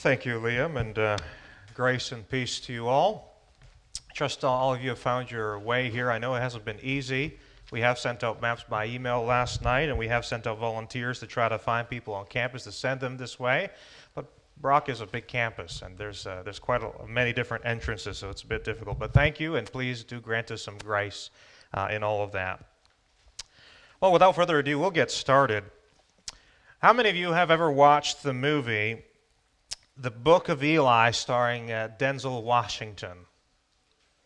Thank you, Liam, and uh, grace and peace to you all. Trust all of you have found your way here. I know it hasn't been easy. We have sent out maps by email last night, and we have sent out volunteers to try to find people on campus to send them this way. But Brock is a big campus, and there's uh, there's quite a, many different entrances, so it's a bit difficult. But thank you, and please do grant us some grace uh, in all of that. Well, without further ado, we'll get started. How many of you have ever watched the movie The Book of Eli starring uh, Denzel Washington?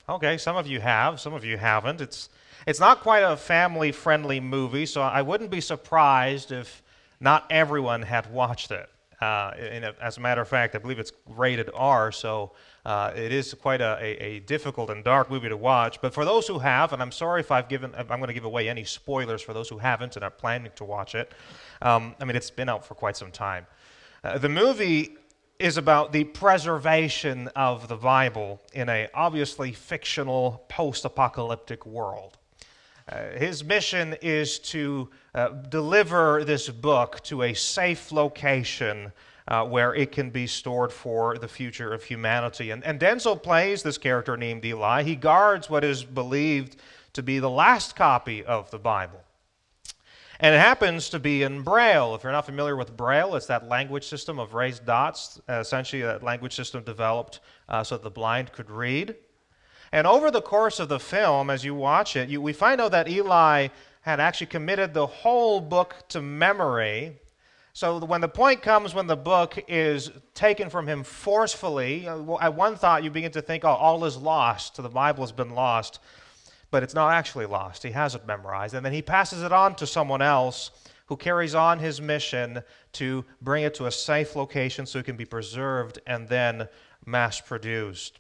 Okay, some of you have, some of you haven't. It's, it's not quite a family friendly movie, so I wouldn't be surprised if not everyone had watched it. Uh, a, as a matter of fact, I believe it's rated R, so uh, it is quite a, a, a, difficult and dark movie to watch. But for those who have, and I'm sorry if I've given, if I'm going to give away any spoilers for those who haven't and are planning to watch it. Um, I mean, it's been out for quite some time. Uh, the movie is about the preservation of the Bible in a obviously fictional post-apocalyptic world. Uh, his mission is to uh, deliver this book to a safe location uh, where it can be stored for the future of humanity. And, and Denzel plays this character named Eli. He guards what is believed to be the last copy of the Bible. And it happens to be in Braille. If you're not familiar with Braille, it's that language system of raised dots, essentially, that language system developed uh, so that the blind could read. And over the course of the film, as you watch it, you, we find out that Eli had actually committed the whole book to memory so when the point comes when the book is taken from him forcefully, uh, at one thought you begin to think, oh, all is lost. The Bible has been lost. But it's not actually lost. He has it memorized. And then he passes it on to someone else who carries on his mission to bring it to a safe location so it can be preserved and then mass produced.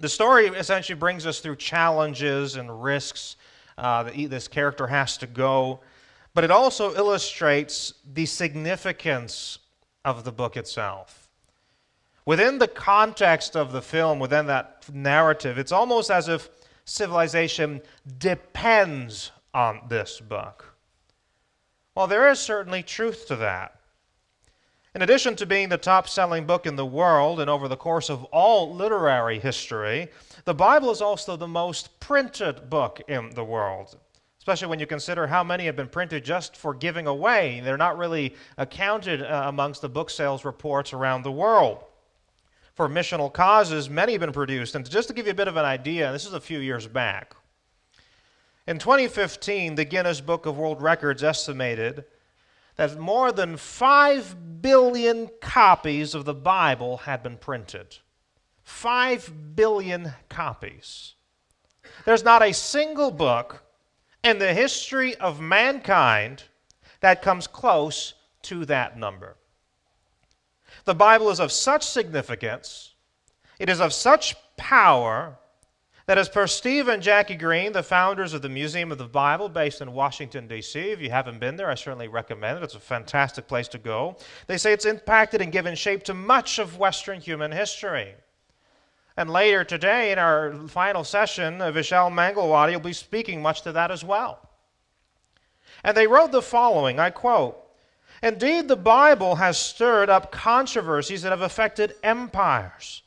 The story essentially brings us through challenges and risks uh, that this character has to go but it also illustrates the significance of the book itself. Within the context of the film, within that narrative, it's almost as if civilization depends on this book. Well, there is certainly truth to that. In addition to being the top selling book in the world and over the course of all literary history, the Bible is also the most printed book in the world especially when you consider how many have been printed just for giving away. They're not really accounted uh, amongst the book sales reports around the world. For missional causes, many have been produced. And just to give you a bit of an idea, this is a few years back. In 2015, the Guinness Book of World Records estimated that more than 5 billion copies of the Bible had been printed. 5 billion copies. There's not a single book in the history of mankind that comes close to that number. The Bible is of such significance, it is of such power, that as per Steve and Jackie Green, the founders of the Museum of the Bible based in Washington, D.C., if you haven't been there, I certainly recommend it. It's a fantastic place to go. They say it's impacted and given shape to much of Western human history. And later today, in our final session, uh, Vishal Mangalwadi will be speaking much to that as well. And they wrote the following I quote Indeed, the Bible has stirred up controversies that have affected empires.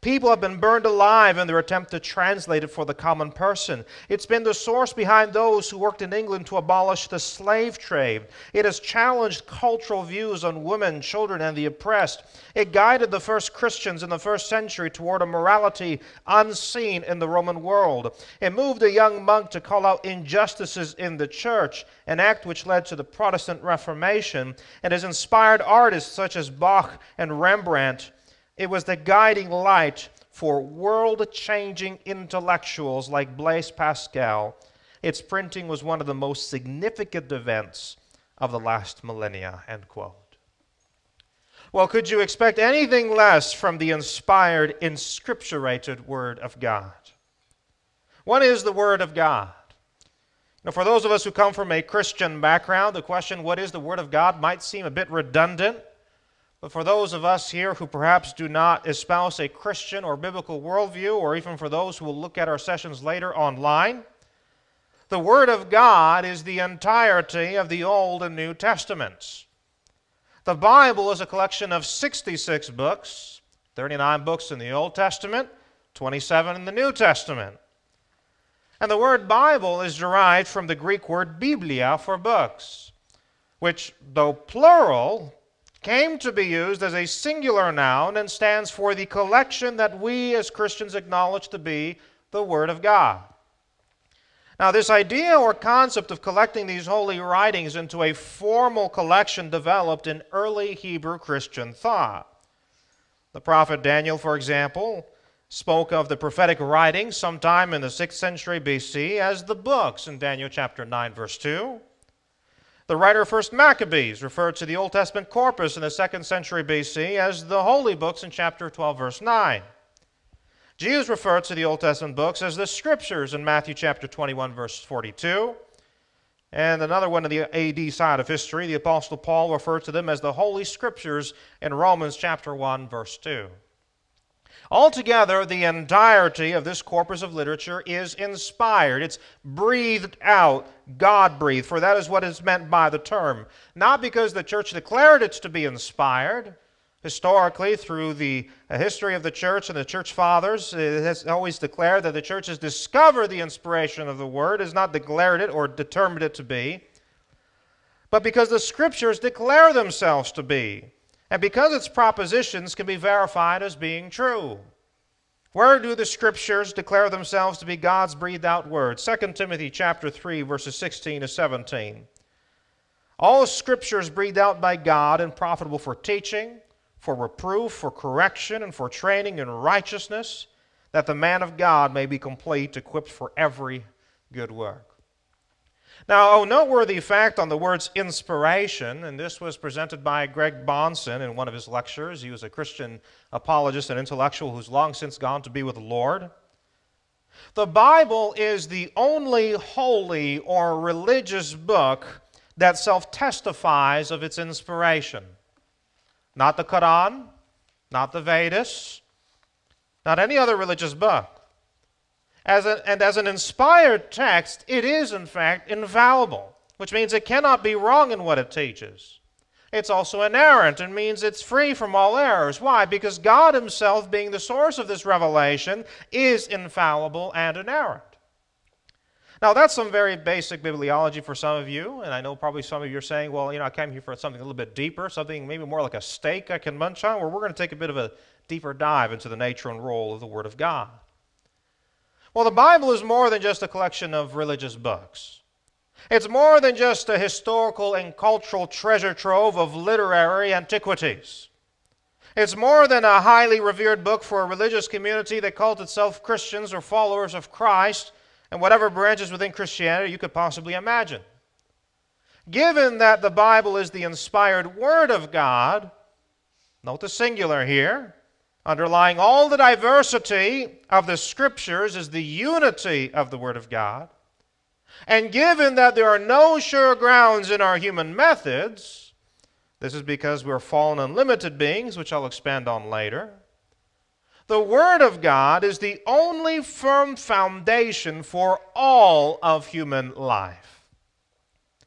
People have been burned alive in their attempt to translate it for the common person. It's been the source behind those who worked in England to abolish the slave trade. It has challenged cultural views on women, children, and the oppressed. It guided the first Christians in the first century toward a morality unseen in the Roman world. It moved a young monk to call out injustices in the church, an act which led to the Protestant Reformation. It has inspired artists such as Bach and Rembrandt it was the guiding light for world changing intellectuals like Blaise Pascal. Its printing was one of the most significant events of the last millennia. End quote. Well, could you expect anything less from the inspired, inscripturated Word of God? What is the Word of God? Now, for those of us who come from a Christian background, the question, what is the Word of God, might seem a bit redundant. But for those of us here who perhaps do not espouse a Christian or biblical worldview, or even for those who will look at our sessions later online, the Word of God is the entirety of the Old and New Testaments. The Bible is a collection of 66 books, 39 books in the Old Testament, 27 in the New Testament. And the word Bible is derived from the Greek word biblia for books, which, though plural, came to be used as a singular noun and stands for the collection that we as Christians acknowledge to be the Word of God. Now, this idea or concept of collecting these holy writings into a formal collection developed in early Hebrew Christian thought. The prophet Daniel, for example, spoke of the prophetic writings sometime in the 6th century BC as the books in Daniel chapter 9, verse 2. The writer of 1st Maccabees referred to the Old Testament corpus in the 2nd century BC as the holy books in chapter 12, verse 9. Jesus referred to the Old Testament books as the scriptures in Matthew chapter 21, verse 42. And another one of the AD side of history, the Apostle Paul referred to them as the Holy Scriptures in Romans chapter 1, verse 2. Altogether, the entirety of this corpus of literature is inspired. It's breathed out, God breathed, for that is what is meant by the term. Not because the church declared it to be inspired, historically, through the history of the church and the church fathers, it has always declared that the church has discovered the inspiration of the word, has not declared it or determined it to be, but because the scriptures declare themselves to be, and because its propositions can be verified as being true. Where do the scriptures declare themselves to be God's breathed out word? 2 Timothy chapter 3 verses 16 to 17. All scriptures breathed out by God and profitable for teaching, for reproof, for correction, and for training in righteousness, that the man of God may be complete, equipped for every good work. Now, a noteworthy fact on the words inspiration, and this was presented by Greg Bahnsen in one of his lectures. He was a Christian apologist and intellectual who's long since gone to be with the Lord. The Bible is the only holy or religious book that self testifies of its inspiration. Not the Quran, not the Vedas, not any other religious book. As a, and as an inspired text, it is in fact infallible, which means it cannot be wrong in what it teaches. It's also inerrant and means it's free from all errors. Why? Because God Himself, being the source of this revelation, is infallible and inerrant. Now, that's some very basic bibliology for some of you, and I know probably some of you are saying, well, you know, I came here for something a little bit deeper, something maybe more like a steak I can munch on. where we're going to take a bit of a deeper dive into the nature and role of the Word of God. Well, the Bible is more than just a collection of religious books. It's more than just a historical and cultural treasure trove of literary antiquities. It's more than a highly revered book for a religious community that calls itself Christians or followers of Christ and whatever branches within Christianity you could possibly imagine. Given that the Bible is the inspired Word of God, note the singular here, underlying all the diversity of the Scriptures is the unity of the Word of God. And given that there are no sure grounds in our human methods, this is because we're fallen and limited beings, which I'll expand on later. The Word of God is the only firm foundation for all of human life.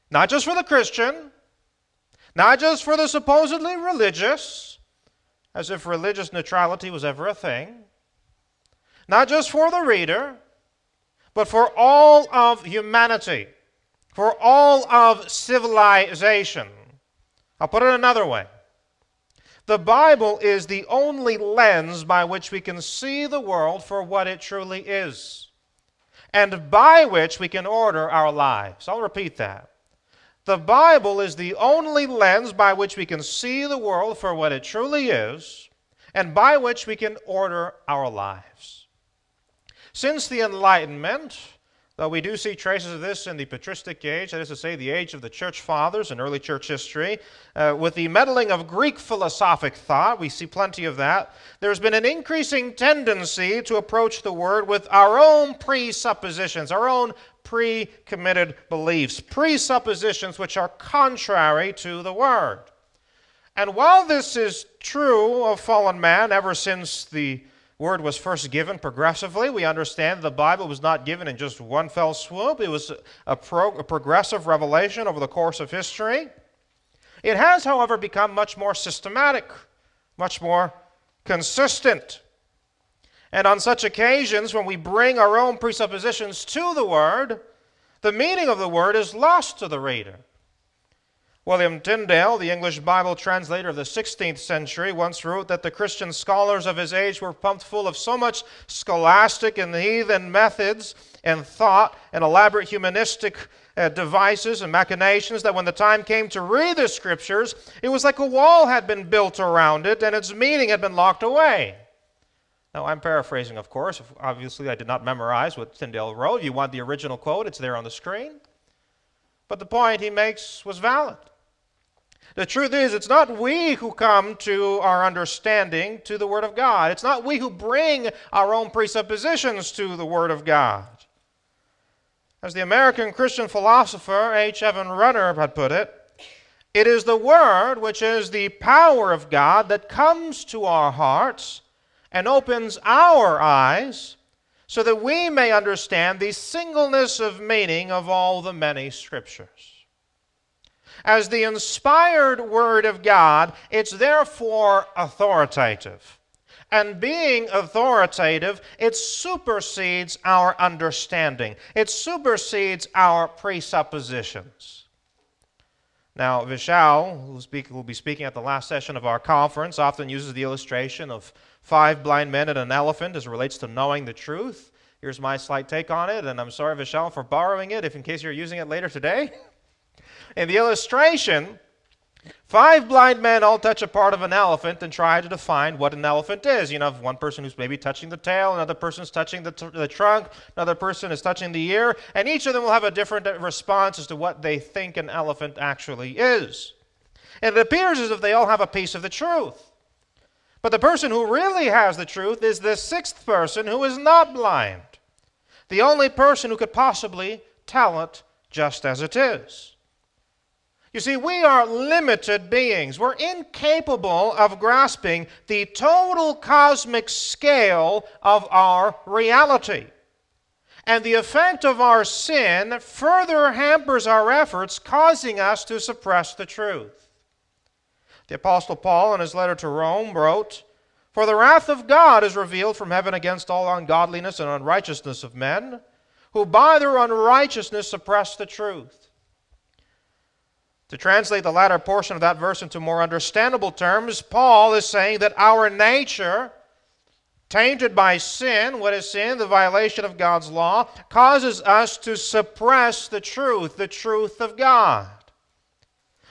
Not just for the Christian, not just for the supposedly religious, as if religious neutrality was ever a thing, not just for the reader, but for all of humanity, for all of civilization. I'll put it another way. The Bible is the only lens by which we can see the world for what it truly is, and by which we can order our lives. I'll repeat that. The Bible is the only lens by which we can see the world for what it truly is, and by which we can order our lives. Since the Enlightenment, Though we do see traces of this in the patristic age, that is to say, the age of the church fathers and early church history, uh, with the meddling of Greek philosophic thought, we see plenty of that. There's been an increasing tendency to approach the word with our own presuppositions, our own pre committed beliefs, presuppositions which are contrary to the word. And while this is true of fallen man ever since the word was first given progressively. We understand the Bible was not given in just one fell swoop, it was a, pro- a progressive revelation over the course of history. It has, however, become much more systematic, much more consistent. And on such occasions, when we bring our own presuppositions to the Word, the meaning of the Word is lost to the reader. William Tyndale, the English Bible translator of the 16th century, once wrote that the Christian scholars of his age were pumped full of so much scholastic and heathen methods and thought and elaborate humanistic uh, devices and machinations that when the time came to read the scriptures, it was like a wall had been built around it and its meaning had been locked away. Now, I'm paraphrasing, of course. Obviously, I did not memorize what Tyndale wrote. You want the original quote, it's there on the screen. But the point he makes was valid. The truth is, it's not we who come to our understanding to the Word of God. It's not we who bring our own presuppositions to the Word of God. As the American Christian philosopher H. Evan Runner had put it, it is the Word, which is the power of God, that comes to our hearts and opens our eyes so that we may understand the singleness of meaning of all the many Scriptures as the inspired Word of God, it's therefore authoritative. And being authoritative, it supersedes our understanding, it supersedes our presuppositions. Now, Vishal, who will be speaking at the last session of our conference, often uses the illustration of five blind men and an elephant as it relates to knowing the truth. Here's my slight take on it, and I'm sorry, Vishal, for borrowing it if in case you're using it later today. In the illustration, five blind men all touch a part of an elephant and try to define what an elephant is. You know, one person who's maybe touching the tail, another person's touching the, t- the trunk, another person is touching the ear, and each of them will have a different uh, response as to what they think an elephant actually is. And it appears as if they all have a piece of the truth. But the person who really has the truth is the sixth person who is not blind. The only person who could possibly tell it just as it is. You see, we are limited beings. We're incapable of grasping the total cosmic scale of our reality. And the effect of our sin further hampers our efforts, causing us to suppress the truth. The Apostle Paul, in his letter to Rome, wrote, For the wrath of God is revealed from heaven against all ungodliness and unrighteousness of men, who by their unrighteousness suppress the truth. To translate the latter portion of that verse into more understandable terms, Paul is saying that our nature, tainted by sin, what is sin? The violation of God's law, causes us to suppress the truth, the truth of God.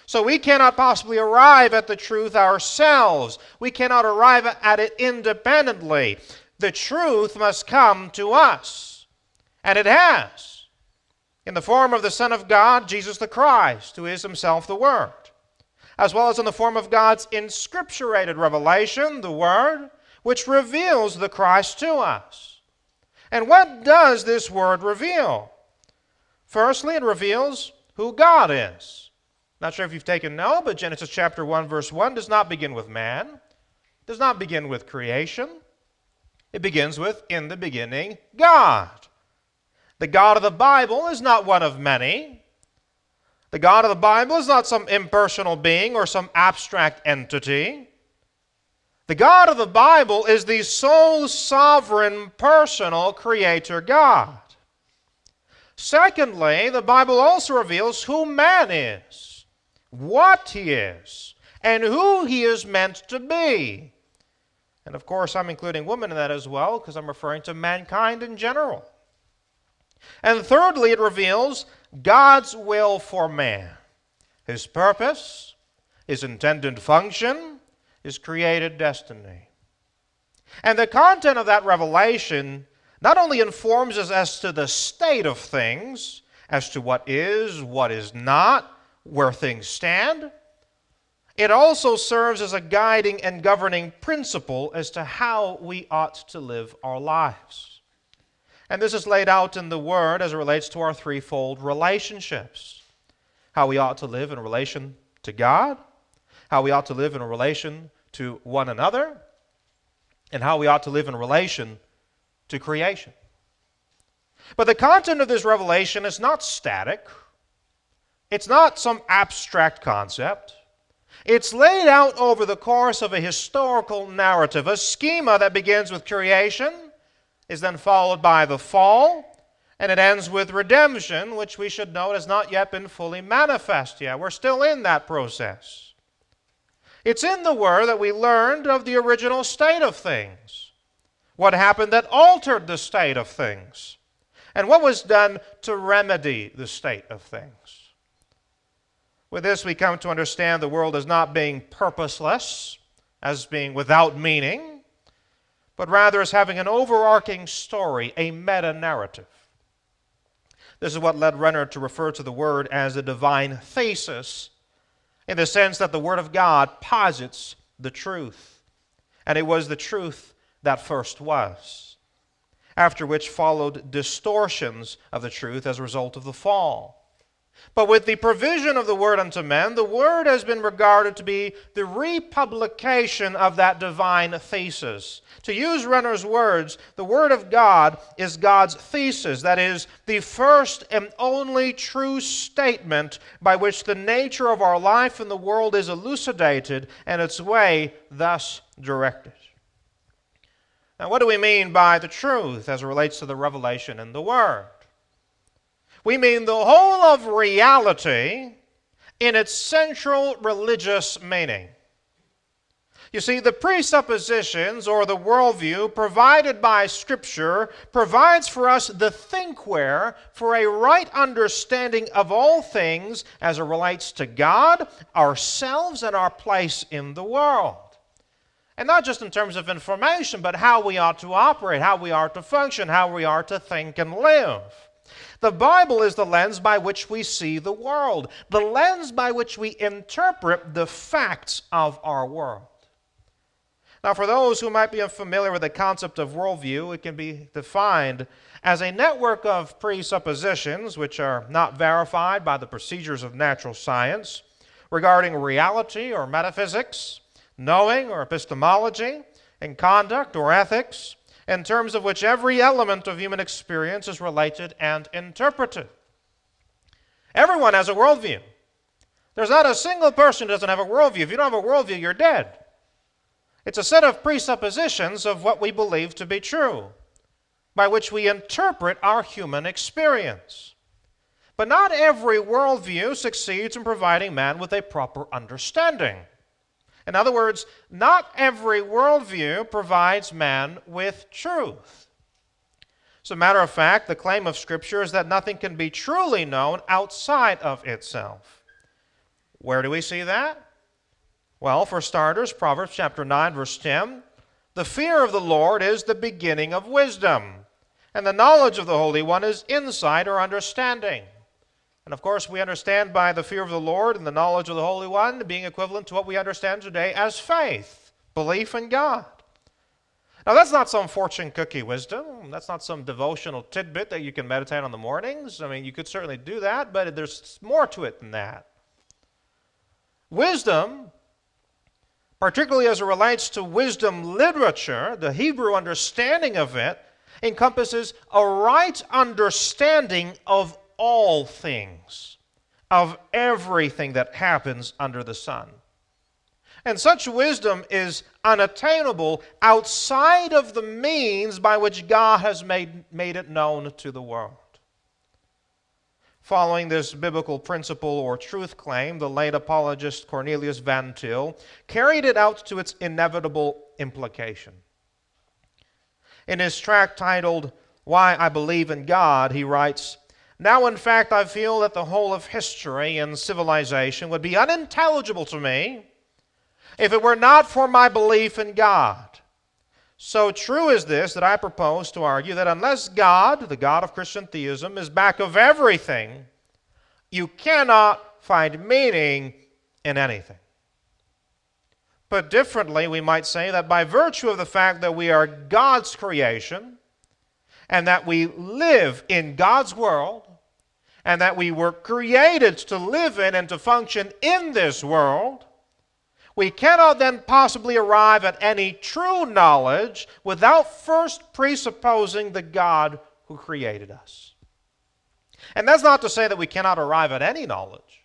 So we cannot possibly arrive at the truth ourselves. We cannot arrive at it independently. The truth must come to us. And it has in the form of the Son of God, Jesus the Christ, who is himself the Word, as well as in the form of God's inscripturated revelation, the Word, which reveals the Christ to us. And what does this Word reveal? Firstly, it reveals who God is. Not sure if you've taken note, but Genesis chapter 1, verse 1 does not begin with man, does not begin with creation. It begins with, in the beginning, God. The God of the Bible is not one of many. The God of the Bible is not some impersonal being or some abstract entity. The God of the Bible is the sole sovereign personal creator God. Secondly, the Bible also reveals who man is, what he is, and who he is meant to be. And of course, I'm including women in that as well because I'm referring to mankind in general. And thirdly, it reveals God's will for man, his purpose, his intended function, his created destiny. And the content of that revelation not only informs us as to the state of things, as to what is, what is not, where things stand, it also serves as a guiding and governing principle as to how we ought to live our lives. And this is laid out in the Word as it relates to our threefold relationships how we ought to live in relation to God, how we ought to live in relation to one another, and how we ought to live in relation to creation. But the content of this revelation is not static, it's not some abstract concept. It's laid out over the course of a historical narrative, a schema that begins with creation, is then followed by the fall, and it ends with redemption, which we should note has not yet been fully manifest yet. We're still in that process. It's in the Word that we learned of the original state of things, what happened that altered the state of things, and what was done to remedy the state of things. With this, we come to understand the world as not being purposeless, as being without meaning, but rather as having an overarching story, a meta narrative. This is what led Runner to refer to the Word as a divine thesis, in the sense that the Word of God posits the truth. And it was the truth that first was, after which followed distortions of the truth as a result of the fall. But with the provision of the word unto men, the word has been regarded to be the republication of that divine thesis. To use Runner's words, the word of God is God's thesis, that is, the first and only true statement by which the nature of our life in the world is elucidated and its way thus directed. Now, what do we mean by the truth as it relates to the revelation in the Word? We mean the whole of reality in its central religious meaning. You see, the presuppositions or the worldview provided by Scripture provides for us the thinkware for a right understanding of all things as it relates to God, ourselves, and our place in the world. And not just in terms of information, but how we ought to operate, how we are to function, how we are to think and live. The Bible is the lens by which we see the world, the lens by which we interpret the facts of our world. Now, for those who might be unfamiliar with the concept of worldview, it can be defined as a network of presuppositions which are not verified by the procedures of natural science regarding reality or metaphysics, knowing or epistemology, and conduct or ethics, in terms of which every element of human experience is related and interpreted. Everyone has a worldview. There's not a single person who doesn't have a worldview. If you don't have a worldview, you're dead. It's a set of presuppositions of what we believe to be true, by which we interpret our human experience. But not every worldview succeeds in providing man with a proper understanding. In other words, not every worldview provides man with truth. As a matter of fact, the claim of Scripture is that nothing can be truly known outside of itself. Where do we see that? Well, for starters, Proverbs chapter 9, verse 10 The fear of the Lord is the beginning of wisdom, and the knowledge of the Holy One is insight or understanding. And of course, we understand by the fear of the Lord and the knowledge of the Holy One being equivalent to what we understand today as faith, belief in God. Now, that's not some fortune cookie wisdom. That's not some devotional tidbit that you can meditate on the mornings. I mean, you could certainly do that, but there's more to it than that. Wisdom, particularly as it relates to wisdom literature, the Hebrew understanding of it, encompasses a right understanding of all things, of everything that happens under the sun. And such wisdom is unattainable outside of the means by which God has made, made it known to the world. Following this biblical principle or truth claim, the late apologist Cornelius Van Til carried it out to its inevitable implication. In his tract titled Why I Believe in God, he writes now, in fact, I feel that the whole of history and civilization would be unintelligible to me if it were not for my belief in God. So true is this that I propose to argue that unless God, the God of Christian theism, is back of everything, you cannot find meaning in anything. But differently, we might say that by virtue of the fact that we are God's creation and that we live in God's world, and that we were created to live in and to function in this world, we cannot then possibly arrive at any true knowledge without first presupposing the God who created us. And that's not to say that we cannot arrive at any knowledge.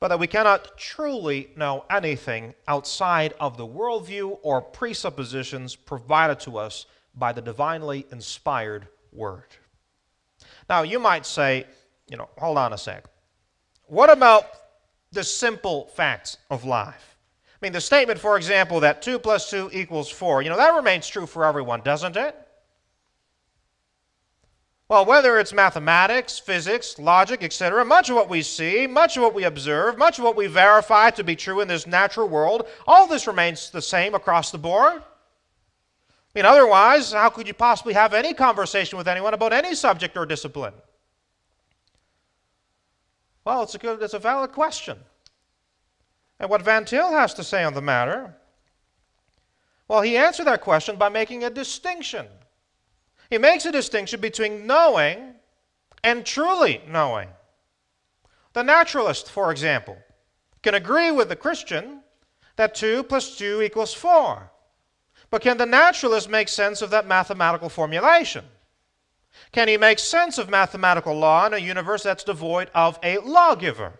but that we cannot truly know anything outside of the worldview or presuppositions provided to us by the divinely inspired Word. Now, you might say, you know, hold on a sec. What about the simple facts of life? I mean, the statement, for example, that 2 plus 2 equals 4, you know, that remains true for everyone, doesn't it? Well, whether it's mathematics, physics, logic, etc., much of what we see, much of what we observe, much of what we verify to be true in this natural world, all this remains the same across the board. I mean, otherwise, how could you possibly have any conversation with anyone about any subject or discipline? Well, it's a good, it's a valid question. And what Van Til has to say on the matter, well, he answered that question by making a distinction he makes a distinction between knowing and truly knowing. The naturalist, for example, can agree with the Christian that 2 plus 2 equals 4. But can the naturalist make sense of that mathematical formulation? Can he make sense of mathematical law in a universe that's devoid of a lawgiver?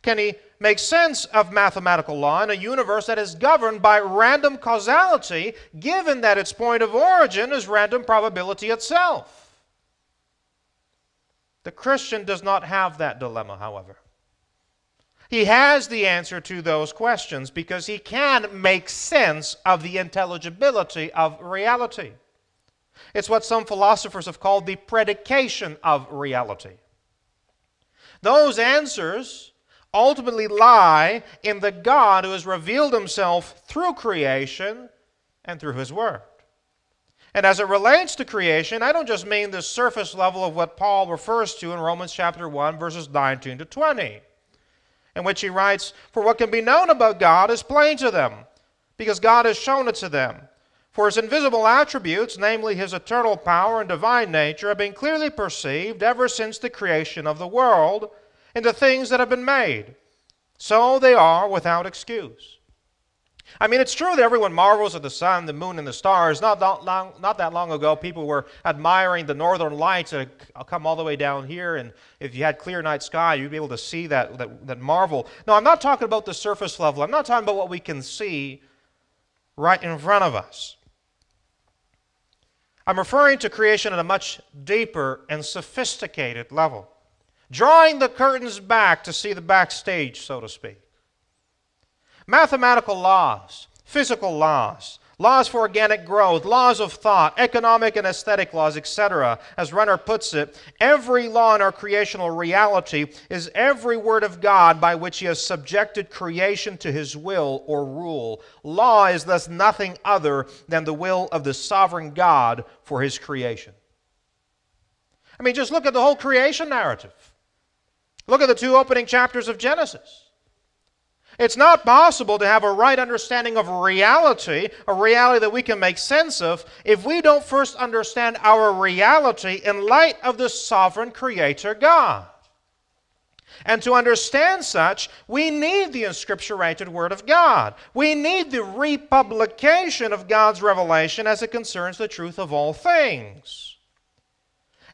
Can he make sense of mathematical law in a universe that is governed by random causality, given that its point of origin is random probability itself? The Christian does not have that dilemma, however. He has the answer to those questions because he can make sense of the intelligibility of reality. It's what some philosophers have called the predication of reality. Those answers ultimately lie in the God who has revealed himself through creation and through his word. And as it relates to creation, I don't just mean the surface level of what Paul refers to in Romans chapter 1 verses 19 to 20, in which he writes, "For what can be known about God is plain to them, because God has shown it to them." For his invisible attributes, namely his eternal power and divine nature, have been clearly perceived ever since the creation of the world into things that have been made. So they are without excuse. I mean, it's true that everyone marvels at the sun, the moon, and the stars. Not that long, not that long ago, people were admiring the northern lights that come all the way down here. And if you had clear night sky, you'd be able to see that, that, that marvel. No, I'm not talking about the surface level. I'm not talking about what we can see right in front of us. I'm referring to creation at a much deeper and sophisticated level drawing the curtains back to see the backstage, so to speak. Mathematical laws, physical laws, laws for organic growth, laws of thought, economic and aesthetic laws, etc. As Runner puts it, every law in our creational reality is every word of God by which He has subjected creation to His will or rule. Law is thus nothing other than the will of the sovereign God for His creation. I mean, just look at the whole creation narrative. Look at the two opening chapters of Genesis. It's not possible to have a right understanding of reality, a reality that we can make sense of, if we don't first understand our reality in light of the sovereign Creator God. And to understand such, we need the inscripturated Word of God. We need the republication of God's revelation as it concerns the truth of all things.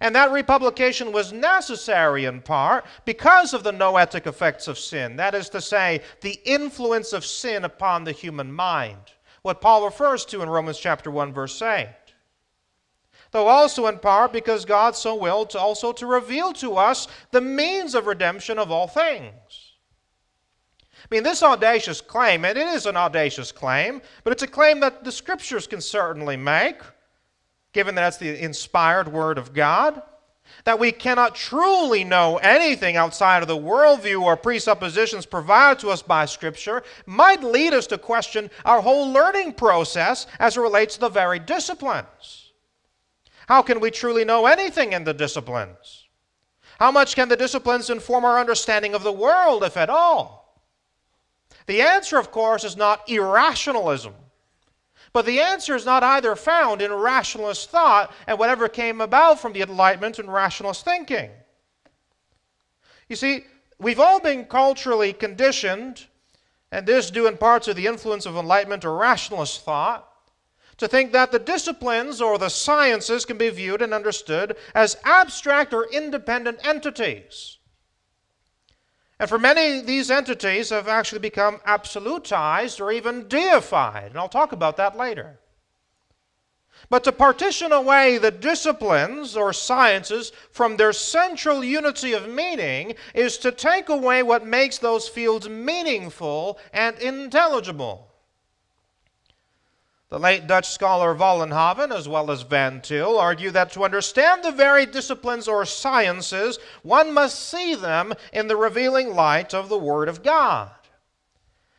And that republication was necessary in part because of the noetic effects of sin. That is to say, the influence of sin upon the human mind. What Paul refers to in Romans chapter 1 verse 8. Though also in part because God so willed to also to reveal to us the means of redemption of all things. I mean, this audacious claim, and it is an audacious claim, but it's a claim that the scriptures can certainly make given that that's the inspired Word of God, that we cannot truly know anything outside of the worldview or presuppositions provided to us by Scripture, might lead us to question our whole learning process as it relates to the very disciplines. How can we truly know anything in the disciplines? How much can the disciplines inform our understanding of the world, if at all? The answer, of course, is not irrationalism. But the answer is not either found in rationalist thought and whatever came about from the Enlightenment and rationalist thinking. You see, we've all been culturally conditioned, and this due in part to the influence of Enlightenment or rationalist thought, to think that the disciplines or the sciences can be viewed and understood as abstract or independent entities And for many, these entities have actually become absolutized or even deified. And I'll talk about that later. But to partition away the disciplines or sciences from their central unity of meaning is to take away what makes those fields meaningful and intelligible. The late Dutch scholar Vollenhoven, as well as Van Til, argue that to understand the varied disciplines or sciences, one must see them in the revealing light of the Word of God.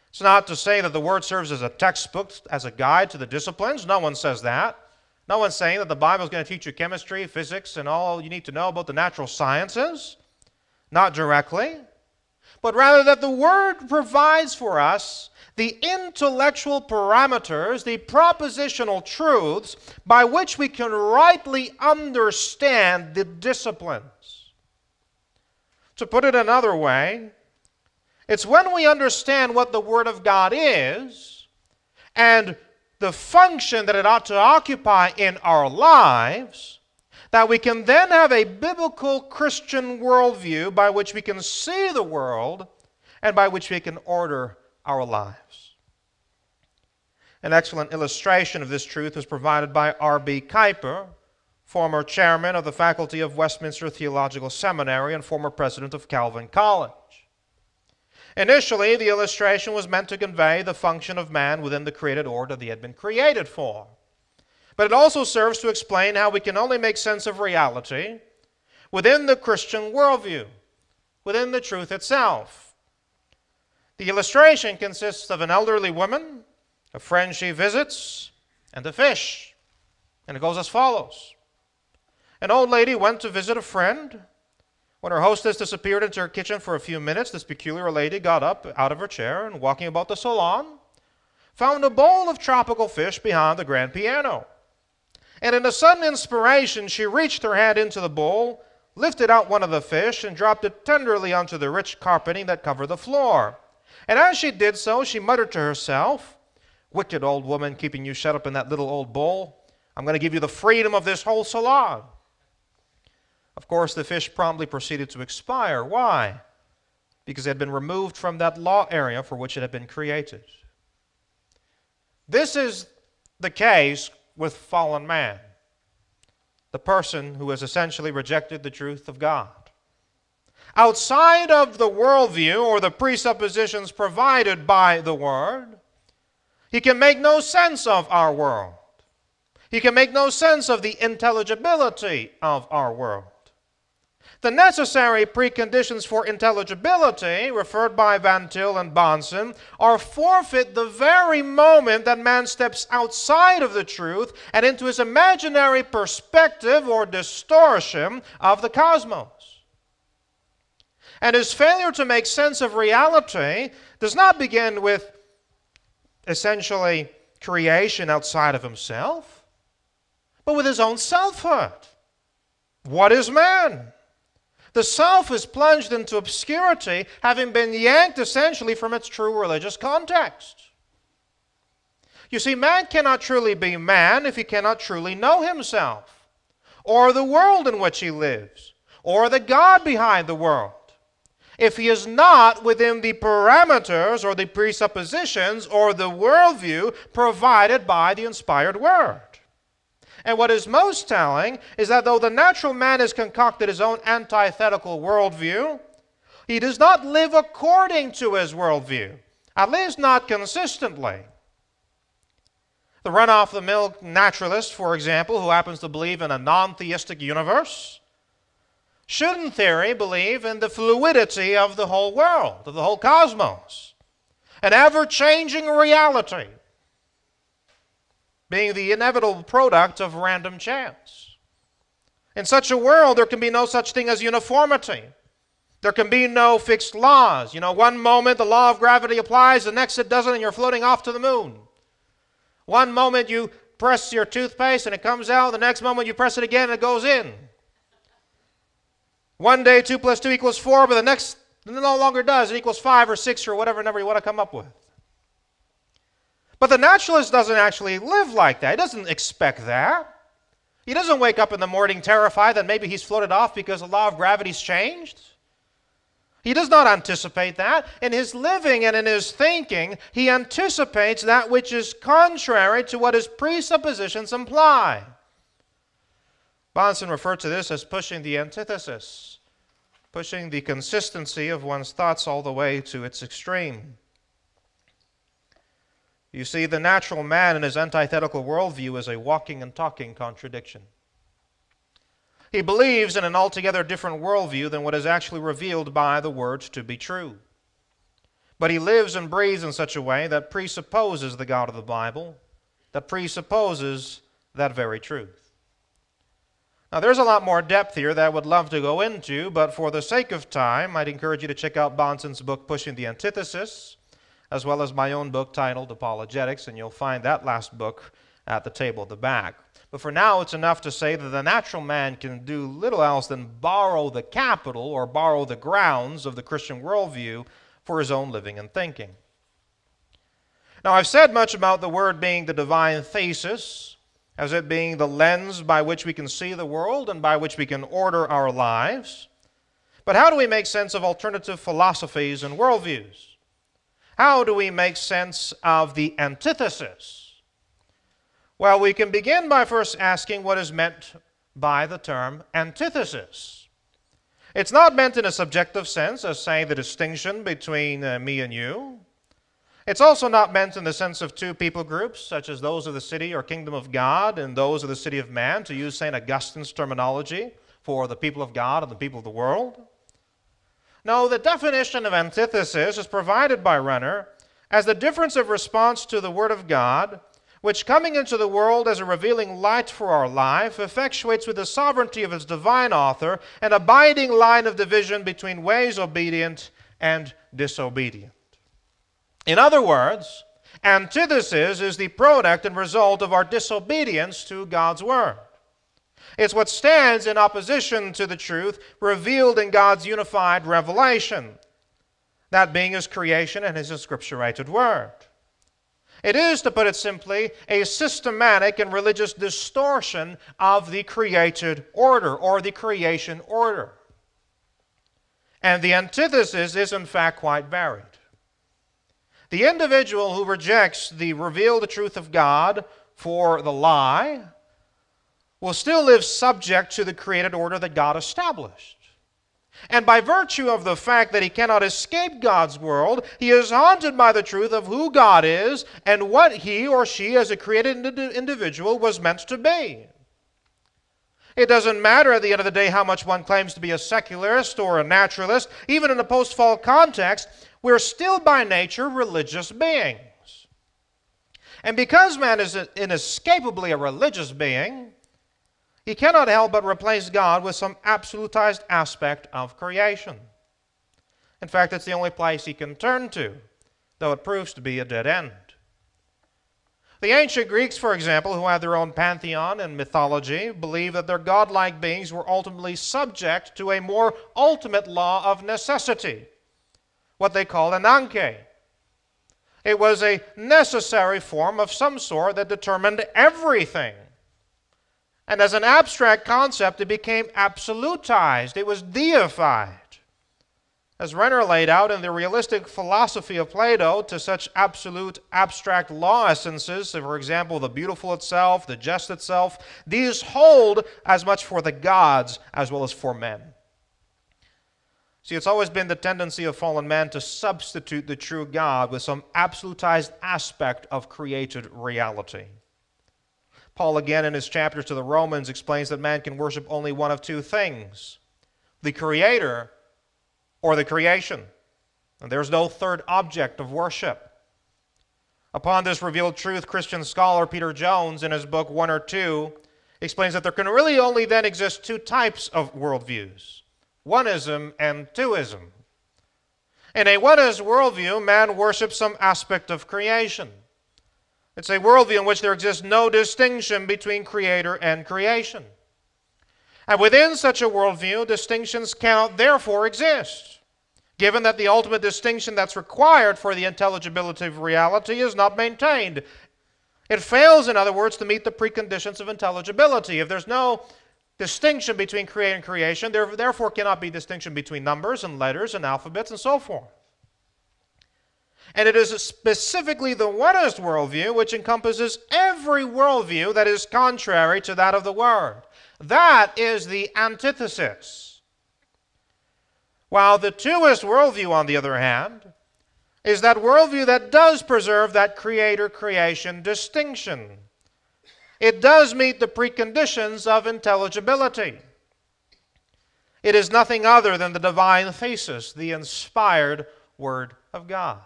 It's not to say that the Word serves as a textbook, as a guide to the disciplines. No one says that. No one's saying that the Bible is going to teach you chemistry, physics, and all you need to know about the natural sciences. Not directly. But rather that the Word provides for us the intellectual parameters, the propositional truths by which we can rightly understand the disciplines. To put it another way, it's when we understand what the Word of God is and the function that it ought to occupy in our lives that we can then have a biblical Christian worldview by which we can see the world and by which we can order our lives. An excellent illustration of this truth was provided by R.B. Kuiper, former chairman of the faculty of Westminster Theological Seminary and former president of Calvin College. Initially, the illustration was meant to convey the function of man within the created order that he had been created for. But it also serves to explain how we can only make sense of reality within the Christian worldview, within the truth itself. The illustration consists of an elderly woman, a friend she visits, and a fish. And it goes as follows An old lady went to visit a friend. When her hostess disappeared into her kitchen for a few minutes, this peculiar lady got up out of her chair and, walking about the salon, found a bowl of tropical fish behind the grand piano. And in a sudden inspiration, she reached her hand into the bowl, lifted out one of the fish, and dropped it tenderly onto the rich carpeting that covered the floor. And as she did so, she muttered to herself, Wicked old woman, keeping you shut up in that little old bowl. I'm going to give you the freedom of this whole salon. Of course, the fish promptly proceeded to expire. Why? Because it had been removed from that law area for which it had been created. This is the case with fallen man, the person who has essentially rejected the truth of God. Outside of the worldview or the presuppositions provided by the Word, he can make no sense of our world. He can make no sense of the intelligibility of our world. The necessary preconditions for intelligibility, referred by Van Til and Bahnsen, are forfeit the very moment that man steps outside of the truth and into his imaginary perspective or distortion of the cosmos. And his failure to make sense of reality does not begin with essentially creation outside of himself, but with his own selfhood. What is man? The self is plunged into obscurity, having been yanked essentially from its true religious context. You see, man cannot truly be man if he cannot truly know himself, or the world in which he lives, or the God behind the world. If he is not within the parameters or the presuppositions or the worldview provided by the inspired Word. And what is most telling is that though the natural man has concocted his own antithetical worldview, he does not live according to his worldview, at least not consistently. The run off the mill naturalist, for example, who happens to believe in a non theistic universe, should, in theory, believe in the fluidity of the whole world, of the whole cosmos, an ever changing reality being the inevitable product of random chance. In such a world, there can be no such thing as uniformity. There can be no fixed laws. You know, one moment the law of gravity applies, the next it doesn't, and you're floating off to the moon. One moment you press your toothpaste and it comes out, the next moment you press it again and it goes in. One day 2 plus 2 equals 4, but the next no longer does. It equals 5 or 6 or whatever number you want to come up with. But the naturalist doesn't actually live like that. He doesn't expect that. He doesn't wake up in the morning terrified that maybe he's floated off because the law of gravity's changed. He does not anticipate that. In his living and in his thinking, he anticipates that which is contrary to what his presuppositions imply. Bahnsen referred to this as pushing the antithesis, pushing the consistency of one's thoughts all the way to its extreme. You see, the natural man in his antithetical worldview is a walking and talking contradiction. He believes in an altogether different worldview than what is actually revealed by the Word to be true. But he lives and breathes in such a way that presupposes the God of the Bible, that presupposes that very truth. Now, there's a lot more depth here that I would love to go into, but for the sake of time, I'd encourage you to check out Bahnsen's book, Pushing the Antithesis as well as my own book titled Apologetics, and you'll find that last book at the table at the back. But for now, it's enough to say that the natural man can do little else than borrow the capital or borrow the grounds of the Christian worldview for his own living and thinking. Now, I've said much about the Word being the divine thesis, as it being the lens by which we can see the world and by which we can order our lives. But how do we make sense of alternative philosophies and worldviews? How do we make sense of the antithesis? Well, we can begin by first asking what is meant by the term antithesis. It's not meant in a subjective sense, as saying the distinction between uh, me and you. It's also not meant in the sense of two people groups, such as those of the city or kingdom of God and those of the city of man, to use St. Augustine's terminology for the people of God and the people of the world. No, the definition of antithesis is provided by Runner as the difference of response to the Word of God, which coming into the world as a revealing light for our life, effectuates with the sovereignty of its divine author an abiding line of division between ways obedient and disobedient. In other words, antithesis is the product and result of our disobedience to God's Word. It's what stands in opposition to the truth revealed in God's unified revelation, that being His creation and His inscripturated Word. It is, to put it simply, a systematic and religious distortion of the created order or the creation order. And the antithesis is, in fact, quite varied. The individual who rejects the revealed truth of God for the lie will still live subject to the created order that God established. And by virtue of the fact that he cannot escape God's world, he is haunted by the truth of who God is and what he or she, as a created individual, was meant to be. It doesn't matter at the end of the day how much one claims to be a secularist or a naturalist, even in a post fall context, we're still by nature religious beings. And because man is inescapably a religious being, he cannot help but replace God with some absolutized aspect of creation. In fact, it's the only place he can turn to, though it proves to be a dead end. The ancient Greeks, for example, who had their own pantheon and mythology, believed that their godlike beings were ultimately subject to a more ultimate law of necessity, what they called Ananke. It was a necessary form of some sort that determined everything and as an abstract concept, it became absolutized, it was deified. As Runner laid out in the realistic philosophy of Plato, to such absolute abstract law essences, for example, the beautiful itself, the just itself, these hold as much for the gods as well as for men. See, it's always been the tendency of fallen man to substitute the true God with some absolutized aspect of created reality. Paul, again in his chapter to the Romans, explains that man can worship only one of two things the Creator or the creation. And there's no third object of worship. Upon this revealed truth, Christian scholar Peter Jones, in his book One or Two, explains that there can really only then exist two types of worldviews oneism and twoism. In a oneist worldview, man worships some aspect of creation. It's a worldview in which there exists no distinction between creator and creation. And within such a worldview, distinctions cannot therefore exist, given that the ultimate distinction that's required for the intelligibility of reality is not maintained. It fails, in other words, to meet the preconditions of intelligibility. If there's no distinction between creator and creation. There therefore cannot be distinction between numbers and letters and alphabets and so forth. And it is specifically the oneness worldview which encompasses every worldview that is contrary to that of the Word. That is the antithesis. While the twoist worldview, on the other hand, is that worldview that does preserve that creator creation distinction. It does meet the preconditions of intelligibility. It is nothing other than the divine thesis, the inspired Word of God.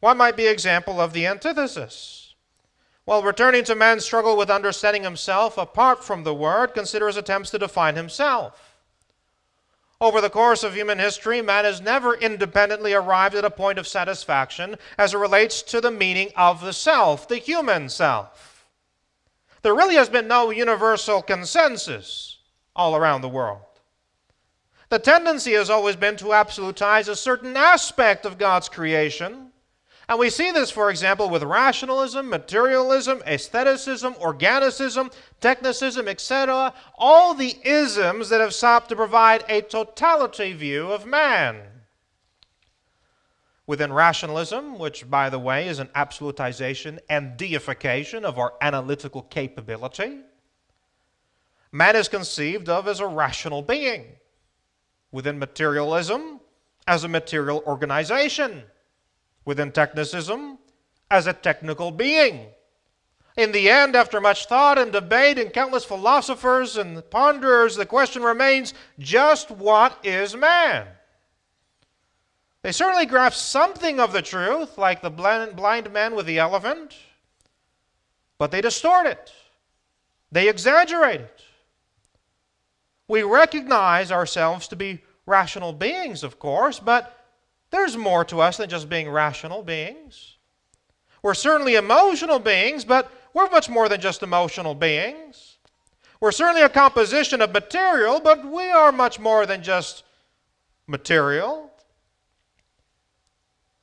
What might be example of the antithesis? Well, returning to man's struggle with understanding himself apart from the Word, consider his attempts to define himself. Over the course of human history, man has never independently arrived at a point of satisfaction as it relates to the meaning of the self, the human self. There really has been no universal consensus all around the world. The tendency has always been to absolutize a certain aspect of God's creation and we see this, for example, with rationalism, materialism, aestheticism, organicism, technicism, etc. All the isms that have sought to provide a totality view of man. Within rationalism, which, by the way, is an absolutization and deification of our analytical capability, man is conceived of as a rational being. Within materialism, as a material organization within technicism as a technical being. In the end, after much thought and debate and countless philosophers and ponderers, the question remains just what is man? They certainly grasp something of the truth, like the blind man with the elephant, but they distort it, they exaggerate it. We recognize ourselves to be rational beings, of course, but there's more to us than just being rational beings. We're certainly emotional beings, but we're much more than just emotional beings. We're certainly a composition of material, but we are much more than just material.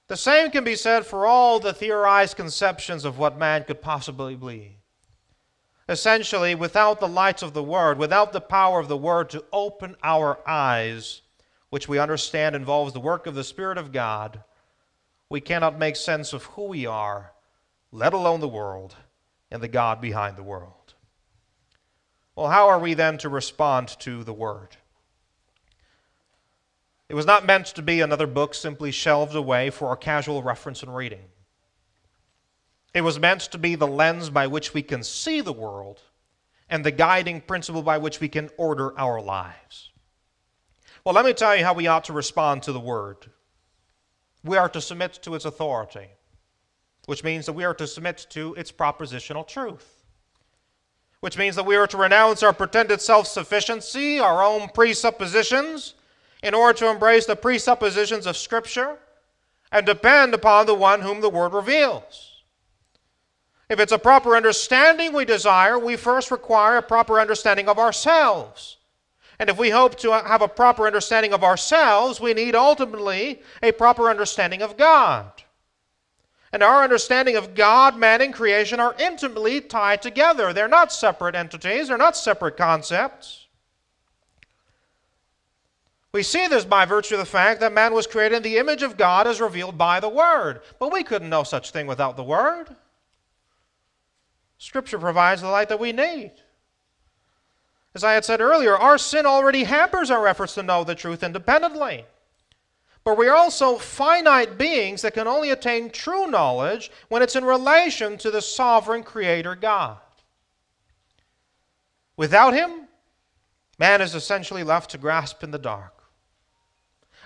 The same can be said for all the theorized conceptions of what man could possibly be. Essentially, without the light of the Word, without the power of the Word to open our eyes, which we understand involves the work of the Spirit of God, we cannot make sense of who we are, let alone the world and the God behind the world. Well, how are we then to respond to the Word? It was not meant to be another book simply shelved away for our casual reference and reading. It was meant to be the lens by which we can see the world and the guiding principle by which we can order our lives. Well, let me tell you how we ought to respond to the Word. We are to submit to its authority, which means that we are to submit to its propositional truth, which means that we are to renounce our pretended self sufficiency, our own presuppositions, in order to embrace the presuppositions of Scripture and depend upon the one whom the Word reveals. If it's a proper understanding we desire, we first require a proper understanding of ourselves. And if we hope to have a proper understanding of ourselves, we need ultimately a proper understanding of God. And our understanding of God, man, and creation are intimately tied together. They're not separate entities, they're not separate concepts. We see this by virtue of the fact that man was created in the image of God as revealed by the Word. But we couldn't know such thing without the Word. Scripture provides the light that we need. As I had said earlier, our sin already hampers our efforts to know the truth independently. But we are also finite beings that can only attain true knowledge when it's in relation to the sovereign Creator God. Without Him, man is essentially left to grasp in the dark.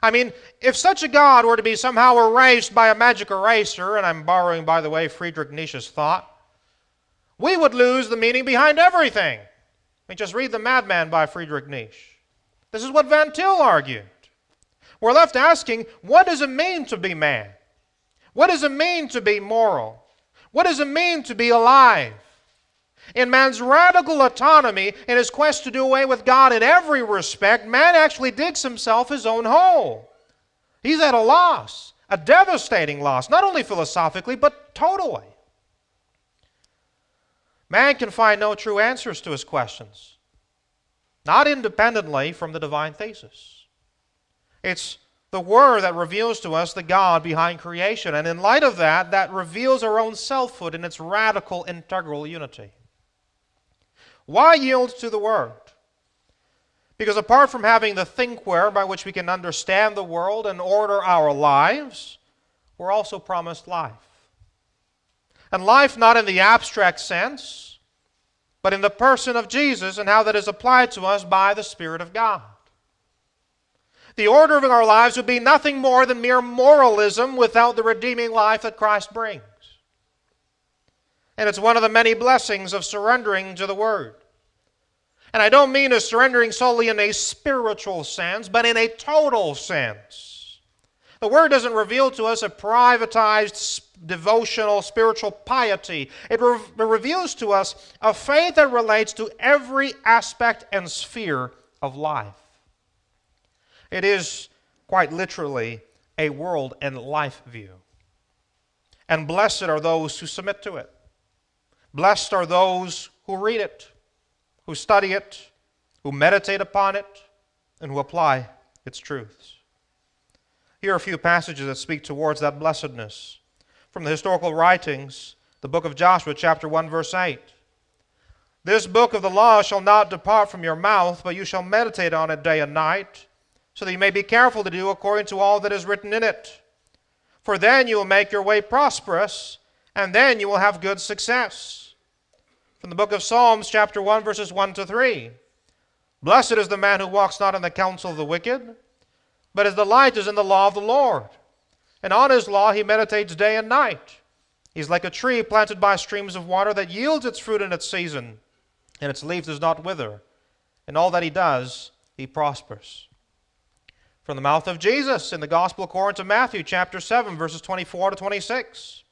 I mean, if such a God were to be somehow erased by a magic eraser, and I'm borrowing, by the way, Friedrich Nietzsche's thought, we would lose the meaning behind everything. I mean, just read The Madman by Friedrich Nietzsche. This is what Van Til argued. We're left asking, what does it mean to be man? What does it mean to be moral? What does it mean to be alive? In man's radical autonomy, in his quest to do away with God in every respect, man actually digs himself his own hole. He's at a loss, a devastating loss, not only philosophically, but totally. Man can find no true answers to his questions, not independently from the divine thesis. It's the Word that reveals to us the God behind creation, and in light of that, that reveals our own selfhood in its radical integral unity. Why yield to the Word? Because apart from having the thinkware by which we can understand the world and order our lives, we're also promised life. And life not in the abstract sense, but in the person of Jesus and how that is applied to us by the Spirit of God. The order of our lives would be nothing more than mere moralism without the redeeming life that Christ brings. And it's one of the many blessings of surrendering to the Word. And I don't mean a surrendering solely in a spiritual sense, but in a total sense. The Word doesn't reveal to us a privatized devotional spiritual piety. It, re- reveals to us a faith that relates to every aspect and sphere of life. It is quite literally a world and life view. And blessed are those who submit to it. Blessed are those who read it, who study it, who meditate upon it, and who apply its truths. Here are a few passages that speak towards that blessedness. From the historical writings, the book of Joshua, chapter 1, verse 8. This book of the law shall not depart from your mouth, but you shall meditate on it day and night so that you may be careful to do according to all that is written in it. For then you will make your way prosperous, and then you will have good success. From the book of Psalms, chapter 1, verses 1 to 3. Blessed is the man who walks not in the counsel of the wicked, but his delight is in the law of the Lord. And on his law he meditates day and night. He's like a tree planted by streams of water that yields its fruit in its season, and its leaf does not wither. In all that he does, he prospers from the mouth of Jesus in the Gospel according to Matthew chapter 7 verses 24 to 26.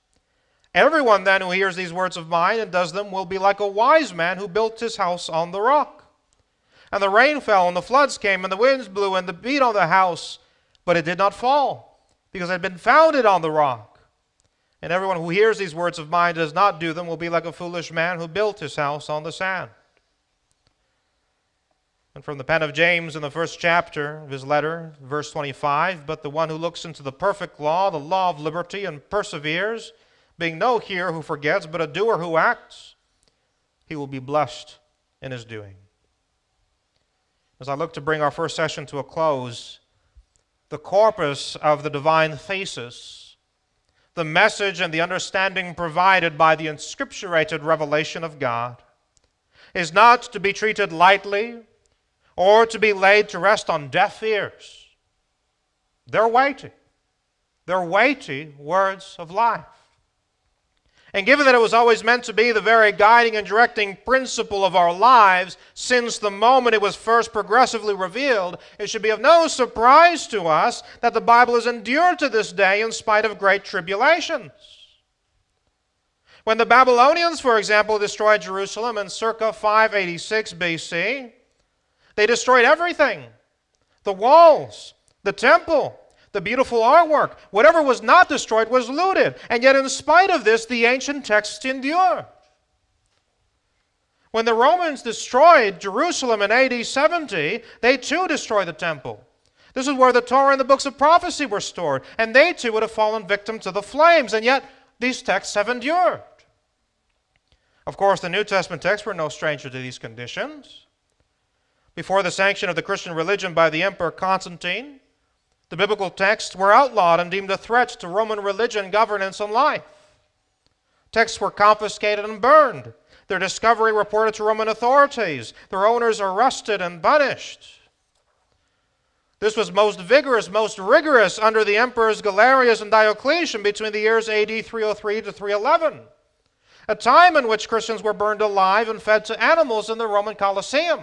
Everyone then who hears these words of mine and does them will be like a wise man who built his house on the rock. And the rain fell, and the floods came, and the winds blew, and the beat on the house, but it did not fall, because had been founded on the rock. And everyone who hears these words of mine does not do them will be like a foolish man who built his house on the sand. And from the pen of James in the first chapter of his letter, verse 25 But the one who looks into the perfect law, the law of liberty, and perseveres, being no hearer who forgets, but a doer who acts, he will be blessed in his doing. As I look to bring our first session to a close, the corpus of the divine thesis, the message and the understanding provided by the inscripturated revelation of God, is not to be treated lightly or to be laid to rest on deaf ears. They're weighty. They're weighty words of life. And given that it was always meant to be the very guiding and directing principle of our lives since the moment it was first progressively revealed, it should be of no surprise to us that the Bible has endured to this day in spite of great tribulations. When the Babylonians, for example, destroyed Jerusalem in circa 586 BC, they destroyed everything the walls, the temple, the beautiful artwork. Whatever was not destroyed was looted. And yet, in spite of this, the ancient texts endure. When the Romans destroyed Jerusalem in AD 70, they too destroyed the temple. This is where the Torah and the books of prophecy were stored, and they too would have fallen victim to the flames, and yet these texts have endured. Of course, the New Testament texts were no stranger to these conditions. Before the sanction of the Christian religion by the Emperor Constantine, the biblical texts were outlawed and deemed a threat to Roman religion, governance, and life. Texts were confiscated and burned. Their discovery reported to Roman authorities. Their owners arrested and punished. This was most vigorous, most rigorous under the emperors Galerius and Diocletian between the years AD 303 to 311, a time in which Christians were burned alive and fed to animals in the Roman Colosseum.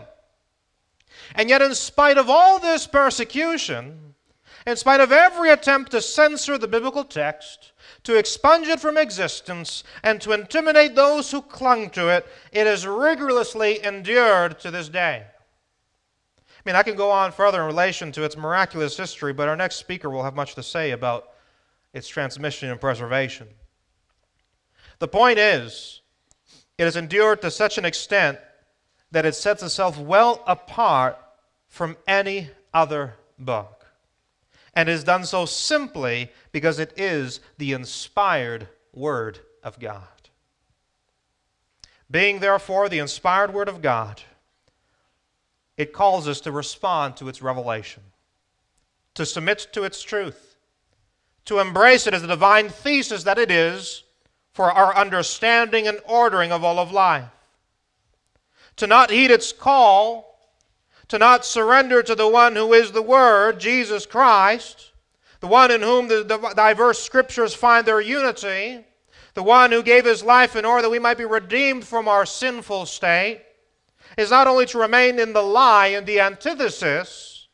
And yet, in spite of all this persecution, in spite of every attempt to censor the biblical text, to expunge it from existence, and to intimidate those who clung to it, it has rigorously endured to this day. I mean, I can go on further in relation to its miraculous history, but our next speaker will have much to say about its transmission and preservation. The point is, It has endured to such an extent that it sets itself well apart from any other book. And is done so simply because it is the inspired Word of God. Being, therefore, the inspired Word of God, it calls us to respond to its revelation, to submit to its truth, to embrace it as the divine thesis that it is for our understanding and ordering of all of life, to not heed its call, to not surrender to the one who is the Word, Jesus Christ, the one in whom the diverse scriptures find their unity, the one who gave his life in order that we might be redeemed from our sinful state, is not only to remain in the lie and the antithesis,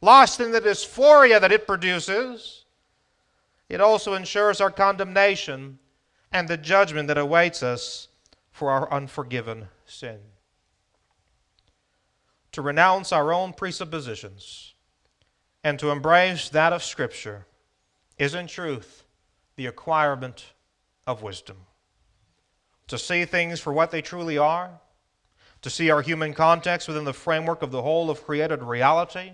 lost in the dysphoria that it produces, it also ensures our condemnation and the judgment that awaits us for our unforgiven sin. To renounce our own presuppositions and to embrace that of Scripture is in truth the acquirement of wisdom. To see things for what they truly are, to see our human context within the framework of the whole of created reality,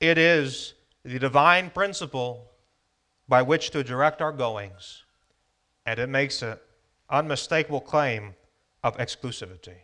it is the divine principle by which to direct our goings and it makes an unmistakable claim of exclusivity.